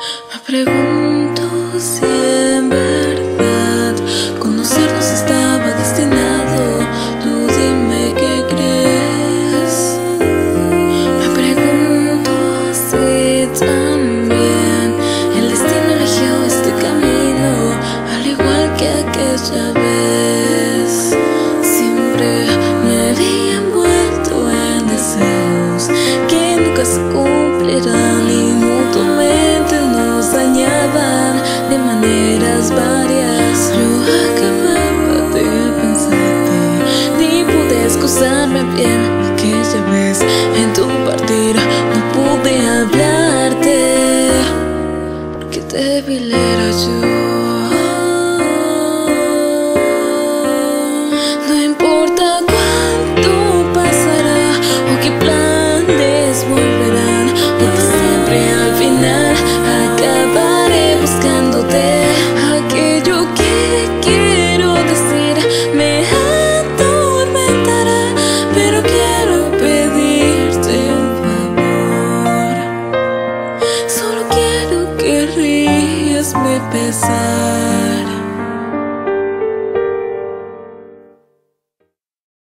Me pregunto si en verdad conocernos estaba destinado. Tú dime qué crees. Me pregunto si también el destino eligió este camino, al igual que aquella vez. Siempre me había envuelto en deseos que nunca se varias. Yo acababa de pensarte, ni pude excusarme bien aquella vez en tu partida no pude hablarte. Porque te vi